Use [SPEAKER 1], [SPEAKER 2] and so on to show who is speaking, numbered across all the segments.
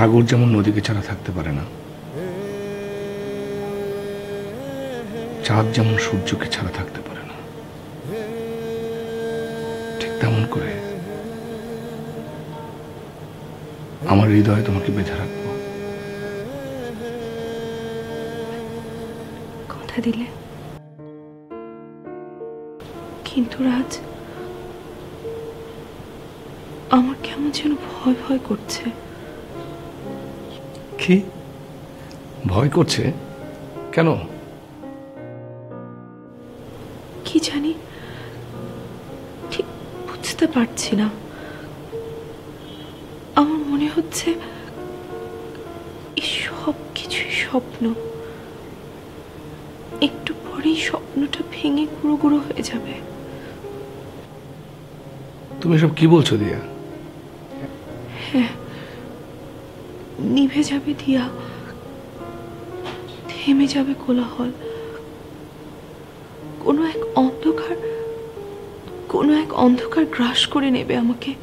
[SPEAKER 1] সাগর যেমন নদীকে ছাড়া থাকতে পারে না, চাঁদ যেমন সূর্যকে ছাড়া থাকতে পারে না, ঠিক তেমন করে আমার হৃদয়ে তোমাকে বেঁধে রাখব।
[SPEAKER 2] কথা দিলে। কিন্তু রাজ, আমার কেমন যেন ভয় ভয় করছে।
[SPEAKER 1] কি? ভয় করছে? কেন?
[SPEAKER 2] কি জানি? ঠিক বুঝতে পারছি না। আমার মনে হচ্ছে সব কিছুই স্বপ্ন। একটু পরেই স্বপ্নটা ভেঙে গুঁড়ো গুঁড়ো হয়ে যাবে।
[SPEAKER 1] তুমি সব কি বলছো দিয়া?
[SPEAKER 2] নিভে যাবে দিয়া। থেমে যাবে কোলাহল। কোনো এক অন্ধকার কোনো এক অন্ধকার গ্রাস করে নেবে আমাকে।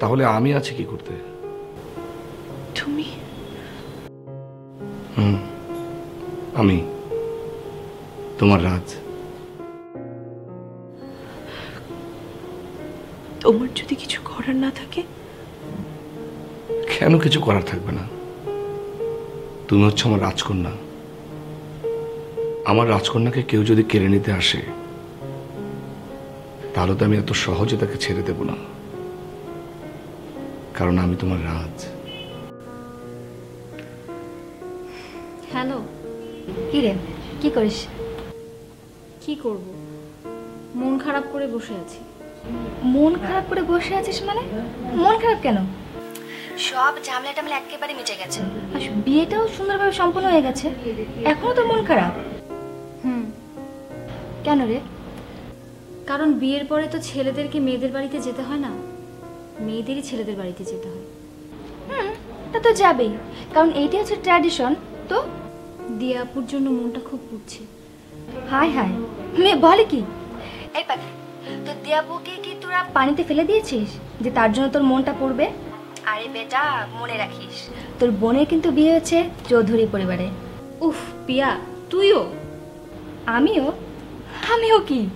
[SPEAKER 1] তাহলে আমি আছি কি করতে?
[SPEAKER 2] তুমি?
[SPEAKER 1] হুম আমি। তোমার রাজ।
[SPEAKER 2] তোমার যদি কিছু করার না থাকে
[SPEAKER 1] কেন কিছু করার থাকবে না? তুমি হচ্ছে আমার রাজকন্যা। আমার রাজকন্যাকে কেউ যদি কেড়ে নিতে আসে তাহলে তো আমি এত সহজে তাকে ছেড়ে দেব না। কারণ আমি তোমার রাজ।
[SPEAKER 3] হ্যালো
[SPEAKER 4] কি রে কি করিস?
[SPEAKER 3] কি করব? মন খারাপ করে বসে আছি।
[SPEAKER 4] মন খারাপ করে বসে আছিস মানে? মন খারাপ কেন? সব ঝামেলা টামলা একেবারে মিটে গেছে। আর বিয়েটাও সুন্দরভাবে সম্পন্ন হয়ে গেছে। এখনও তো মন খারাপ?
[SPEAKER 3] হুম।
[SPEAKER 4] কেন রে?
[SPEAKER 3] কারণ বিয়ের পরে তো ছেলেদেরকে মেয়েদের বাড়িতে যেতে হয় না? মেয়েদেরই ছেলেদের বাড়িতে যেতে হয়।
[SPEAKER 4] হুম তা তো যাবেই। কারণ এইটা হচ্ছে ট্র্যাডিশন তো?
[SPEAKER 3] দিয়া আপুর জন্য মনটা খুব পুড়ছে।
[SPEAKER 4] Hi hi. মেয়ে বলে কি? এই পাখি তোর দিয়াবুকে কি তোরা পানিতে ফেলে দিয়েছিস? যে তার জন্য তোর মনটা পড়বে? আরে বেটা মনে রাখিস। তোর বোনের কিন্তু বিয়ে হয়েছে চৌধুরী পরিবারে।
[SPEAKER 3] উফ পিয়া তুইও?
[SPEAKER 4] আমিও। আমিও কি?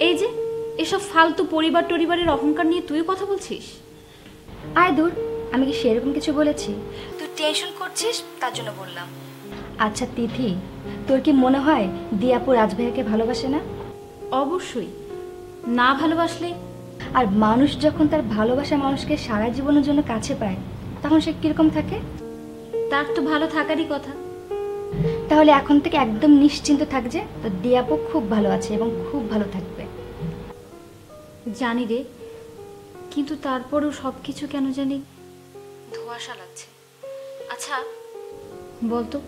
[SPEAKER 3] এই যে এসব ফালতু পরিবার টরিবারের অহংকার নিয়ে তুই কথা বলছিস?
[SPEAKER 4] আয় দূর আমি কি সেরকম কিছু বলেছি? তুই টেনশন করছিস তার জন্য বললাম। আচ্ছা তিথি তোর কি মনে হয় দিয়াপু রাজভাইয়াকে ভালোবাসে না?
[SPEAKER 3] অবশ্যই। না ভালোবাসলে
[SPEAKER 4] আর মানুষ যখন তার ভালোবাসা মানুষকে সারা জীবনের জন্য কাছে পায় তখন সে কীরকম থাকে?
[SPEAKER 3] তার তো ভালো থাকারই কথা।
[SPEAKER 4] তাহলে এখন থেকে একদম নিশ্চিন্ত থাক যে তোর দিয়াপু খুব ভালো আছে এবং খুব ভালো থাকবে।
[SPEAKER 3] জানি রে কিন্তু তারপরেও সব কিছু কেন জানি ধোঁয়াশা লাগছে। আচ্ছা বলতো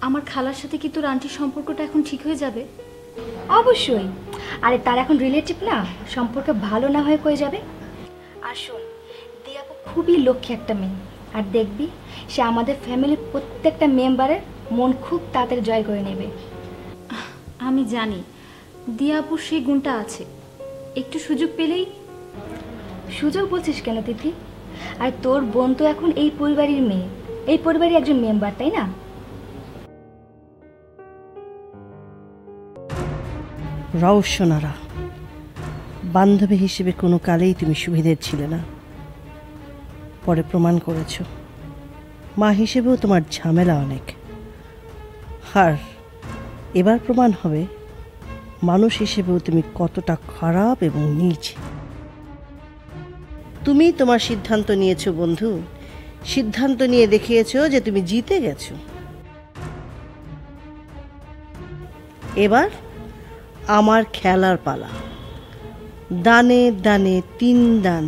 [SPEAKER 3] আমার খালার সাথে কি তোর আন্টির সম্পর্কটা এখন ঠিক হয়ে যাবে?
[SPEAKER 4] অবশ্যই। আরে তার এখন রিলেটিভ না? সম্পর্ক ভালো না হয়ে কয়ে যাবে? আর শোন দিয়াপু খুবই লক্ষ্মী একটা মেয়ে। আর দেখবি সে আমাদের ফ্যামিলির প্রত্যেকটা মেম্বারের মন খুব তাড়াতাড়ি জয় করে নেবে।
[SPEAKER 3] আমি জানি দিয়াপুর সেই গুণটা আছে। একটু সুযোগ পেলেই?
[SPEAKER 4] সুযোগ বলছিস কেন তিথি? আর তোর বোন তো এখন এই পরিবারের মেয়ে। এই পরিবারের একজন মেম্বার তাই না?
[SPEAKER 5] রওশনারা বান্ধবী হিসেবে কোনো কালেই তুমি সুবিধের ছিলে না। পরে প্রমাণ করেছ। মা হিসেবেও তোমার ঝামেলা অনেক। আর এবার প্রমাণ হবে, মানুষ হিসেবেও তুমি কতটা খারাপ এবং নিচ। তুমি তোমার সিদ্ধান্ত নিয়েছো, বন্ধু। সিদ্ধান্ত নিয়ে দেখিয়েছো যে তুমি জিতে গেছো। এবার আমার খেলার পালা। দানে দানে তিন দান।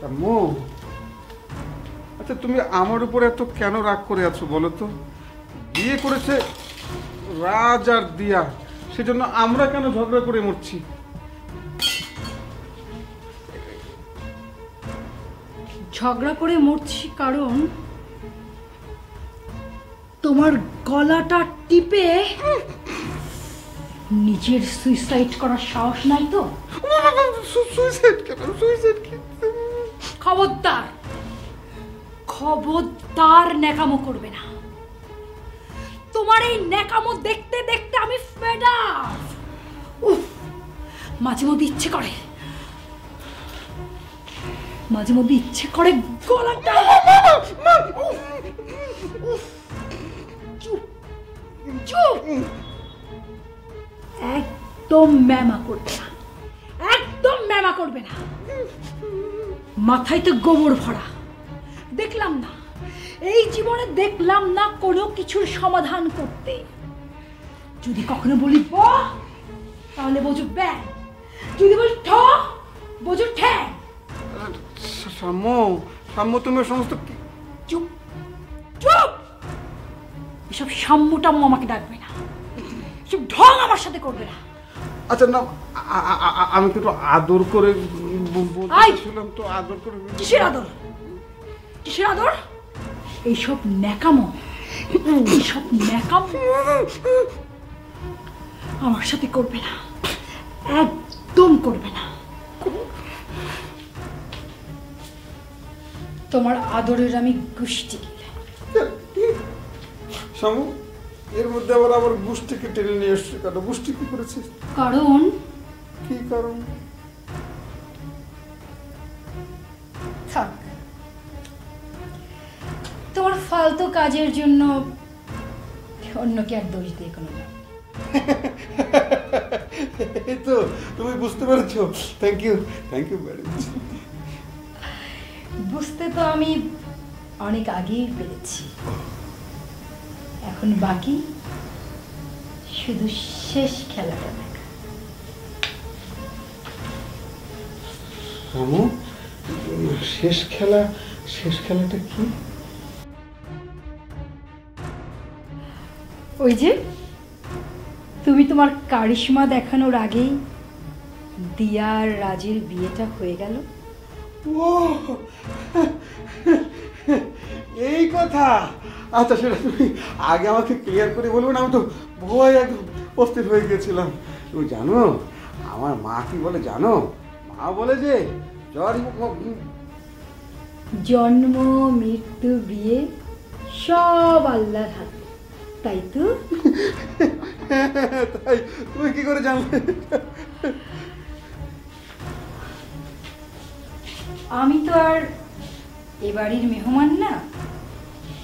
[SPEAKER 6] শাম্মু আচ্ছা তুমি আমার উপর এত কেন রাগ করে আছো বলো তো? বিয়ে করেছে রাজ আর দিয়া। সেজন্য আমরা কেন ঝগড়া করে মরছি?
[SPEAKER 7] ঝগড়া করে মরছি কারণ তোমার গলাটা টিপে নিজের সুইসাইড করার সাহস নাই তো? খবরদার। খবরদার ন্যাকামো করবে না। তোমার এই ন্যাকামো দেখতে দেখতে আমি ফেড। উফ, মাঝে মধ্যে ইচ্ছে করে। মাঝে মধ্যে ইচ্ছে করে গলাটা। একদম ম্যামা করবে না। একদম ম্যামা করবে না। মাথায় তো গোবর ভরা। দেখলাম না। এই জীবনে দেখলাম না কোনো কিছুর সমাধান করতে। যদি কখনো বলি ব তাহলে বোঝো ব্যাং। যদি বলি ঠ বোঝো ঠ্যাং।
[SPEAKER 6] সাম্য সাম্য তুমি সমস্ত
[SPEAKER 7] চুপ চুপ! এসব সাম্য টাম্য আমাকে ডাকবে না। সব ঢং আমার সাথে করবে না।
[SPEAKER 6] আচ্ছা না আমি তো একটু আদর করে ব- বলতে তো আদর করে
[SPEAKER 7] কিসের আদর? কিসের আদর? এইসব ন্যাকামো এইসব ন্যাকামো আমার সাথে করবে না একদম করবে না। তোমার আদরের আমি গুষ্টি
[SPEAKER 6] সামু এর মধ্যে আবার আবার গোষ্ঠীকে টেনে নিয়ে এসছে কেন? গোষ্ঠী কি করেছিস?
[SPEAKER 7] কারণ
[SPEAKER 6] কি কারণ?
[SPEAKER 7] ফালতু কাজের জন্য অন্যকে আর দোষ দিয়ে কোনো
[SPEAKER 6] তো তুমি বুঝতে পেরেছ। Thank you thank you very much
[SPEAKER 7] বুঝতে তো আমি অনেক আগেই পেরেছি। এখন বাকি শুধু শেষ খেলাটা দেখা।
[SPEAKER 6] শেষ খেলা শেষ খেলাটা কি?
[SPEAKER 7] ওই যে তুমি তোমার কারিশমা দেখানোর আগেই দিয়ার রাজের বিয়েটা হয়ে গেল।
[SPEAKER 6] ও এই কথা। আচ্ছা সেটা তুমি আগে আমাকে ক্লিয়ার করে বলবে না আমি তো ভয় একদম অস্থির হয়ে গেছিলাম তুমি জানো আমার মা কি বলে জানো? মা বলে যে
[SPEAKER 7] জন্ম মৃত্যু বিয়ে সব আল্লাহর হাতে। তাই তো?
[SPEAKER 6] তাই তুমি কি করে জানলে?
[SPEAKER 7] আমি তো আর এ বাড়ির মেহমান না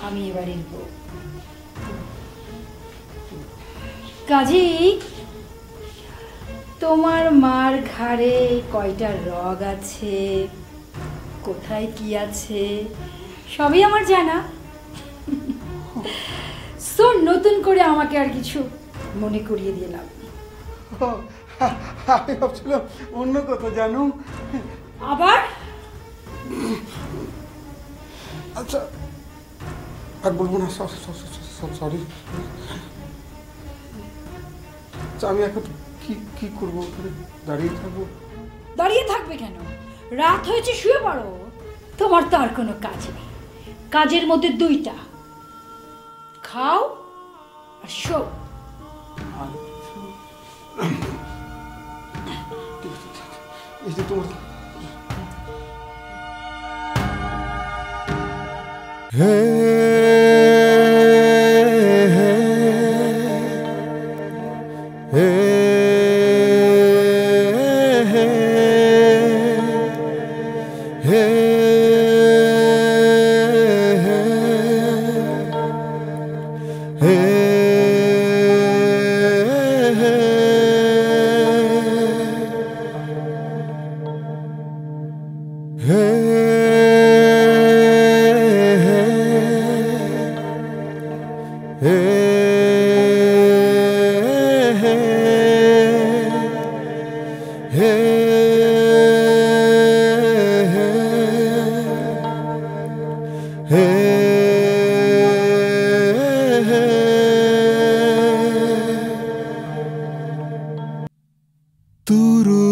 [SPEAKER 7] আমি এ বাড়ির বউ। কাজেই তোমার মার ঘাড়ে কয়টা রগ আছে কোথায় কি আছে সবই আমার জানা। সো নতুন করে আমাকে আর কিছু মনে করিয়ে দিয়ে লাভ।
[SPEAKER 6] আমি ভাবছিলাম অন্য কথা জানো।
[SPEAKER 7] আবার?
[SPEAKER 6] আচ্ছা আর বলব না সরি আচ্ছা আমি এখন কি কি করব দাঁড়িয়ে থাকব?
[SPEAKER 7] দাঁড়িয়ে থাকবে কেন? রাত হয়েছে শুয়ে পড়ো। তোমার তো আর কোনো কাজ নেই। কাজের মধ্যে দুইটা।
[SPEAKER 6] cow, a show. Is it all? Hey.
[SPEAKER 8] Guru